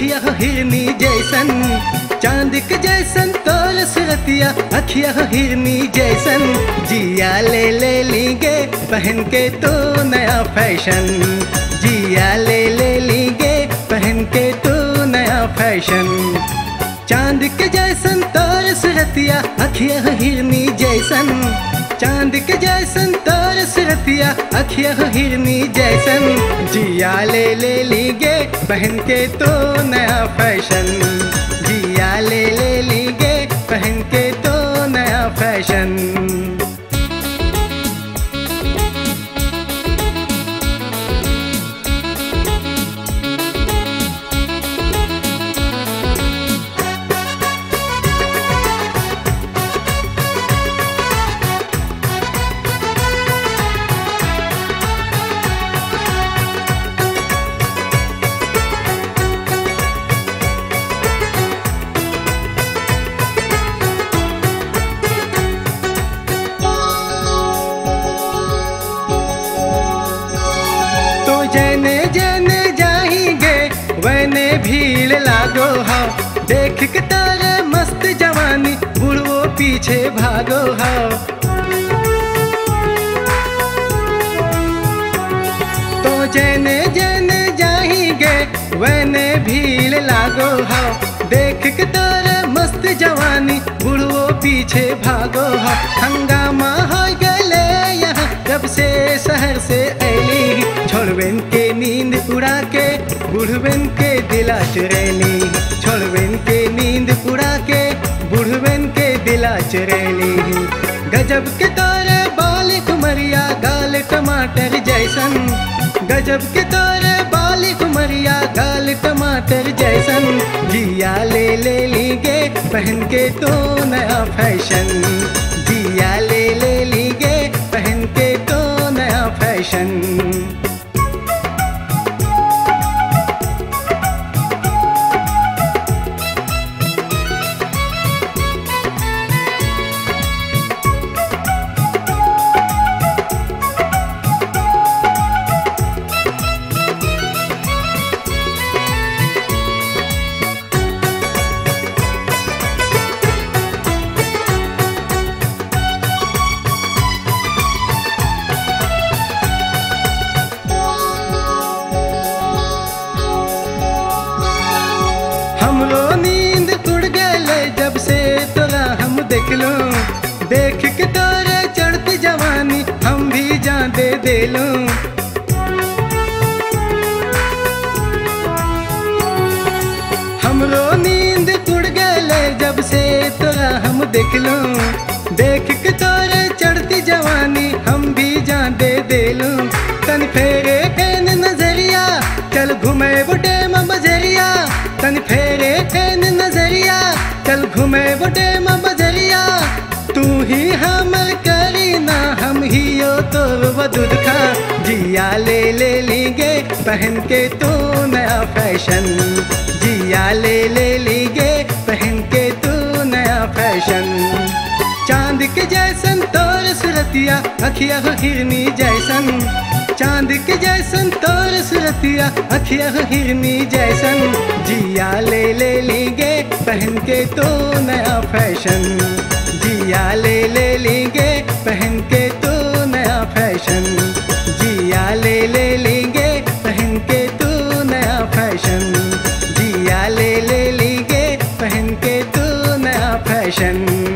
अखिया हिरनी जैसन चाँद के जैसन तोर सुरतिया, अखिया हिरनी जैसन। जिया ले ले लेंगे पहन के तो नया फ़ैशन। जिया ले ले लेंगे पहन के तो नया फ़ैशन। चाँद के जैसन तोर सुरतिया, अखिया हिरनी जैसन। चाँद के जैसन तोर सुरतिया अखिया हिरनी जैसन। जिया ले ले लेंगे पहन के तो नया फ़ैशन। जिया ले ले लेंगे पहन के तो नया फ़ैशन। जने जने जाएँगे, वने भीड़ लागो हा देख के तारे मस्त जवानी, बुढ़वो पीछे भागो हा तो जने जने जाएँगे, वने भीड़ लागो हो देख के तारे मस्त जवानी, बुढ़वो पीछे भागो हो के दिला चुरैली छोड़बेन के नींद उड़ा के के गजब के तारे बाल कुमरिया गाल टमाटर जैसन। गजब के तारे बाल कुमरिया गाल टमाटर जैसन। जिया ले ले लेंगे पहन के तो नया फ़ैशन। जिया ले ले लेंगे लो देख के तोरे चढ़ती जवानी, हम भी जान दे दे लो हमरो नींद उड़ गए जब से तोरा हम देख लो। देख के तोरे चढ़ती जवानी, हम भी जान दे दे तन फेरे कैन नज़रिया, चल घूमे बुटे मजरिया तन फेरे कैन नज़रिया, चल घूमे बुढ़े तो वदुद खा, जिया ले ले लेंगे, पहन के तू नया फ़ैशन। जिया ले ले लेंगे, पहन के तू नया फ़ैशन। चाँद के जैसन तोर सुरतिया, अखिया हो हिरनी जैसन। चाँद के जैसन तोर सुरतिया, अखिया हो हिरनी जैसन। फ़ैशन। जिया ले ले लेंगे, पहन के तू नया फ़ैशन। जिया ले ले लेंगे, पहन के तू नया फ़ैशन।